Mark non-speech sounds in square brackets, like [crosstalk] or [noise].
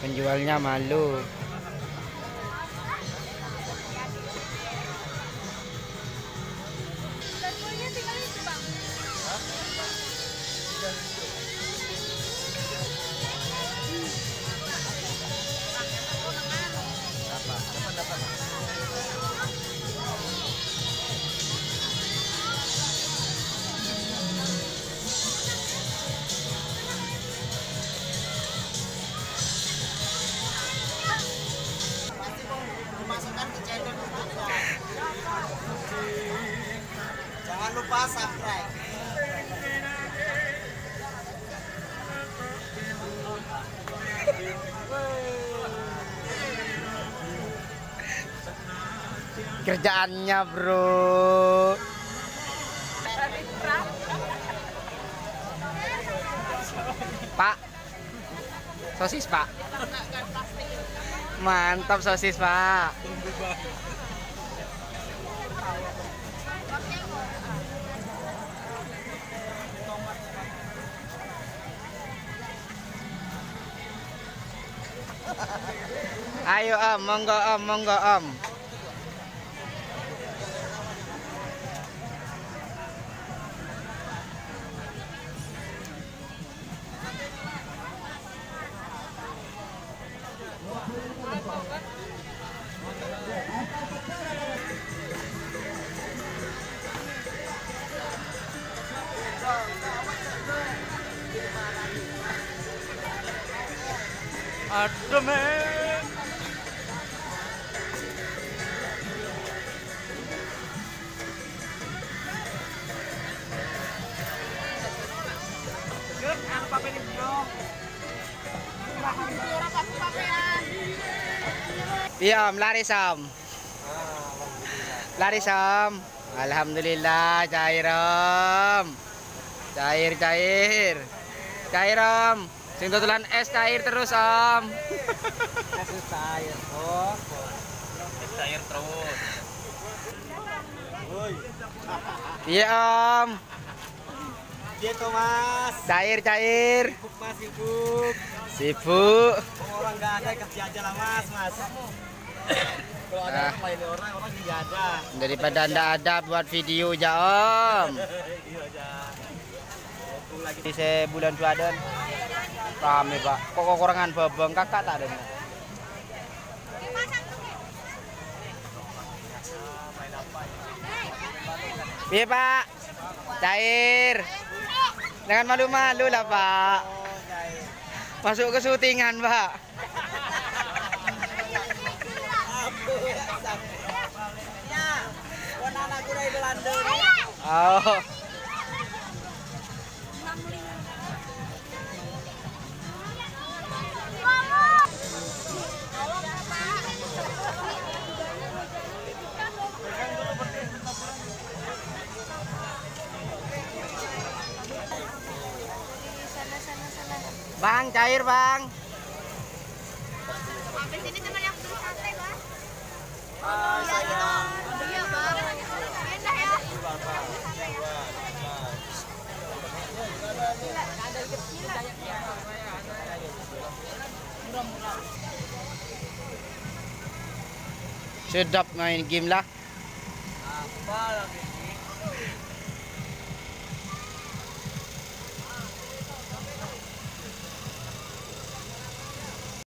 Penjualnya malu. Dimasukkan Jangan lupa subscribe. Kerjaannya, Bro. Pak. Sosis, Pak. Mantap sosis, Pak. Ayo Om, monggo Om, monggo Om. Iya, Om, laris Om. Laris Om. Alhamdulillah, cair Om. Cair, cair. Cair Om. Sing tutulan es cair terus Om. Kasih cair. Oh, Cair terus. Woi. Iya Om. Dia Thomas. Cair, cair. Sibuk mas sibuk. Sibuk. Orang nggak ada kerja aja lah mas mas. Kalau ada Ah. yang lain orang orang nggak ada. Daripada ndak ada buat video ja Om. [laughs] Iya aja. Aku lagi Di sebulan Suaden. Rame, Pak. Kok kekurangan babang kakak tak ada. Iya, Pak. Cair. Jangan malu-malu lah, Pak. Masuk ke syutingan, Pak. Ya, Belanda. Oh. Bang, cair, Bang. Habis ini teman yang beli sate, Bang. Ah, sayang. Iya, Bang. Enak ya. Sedap main game lah. Apa lagi?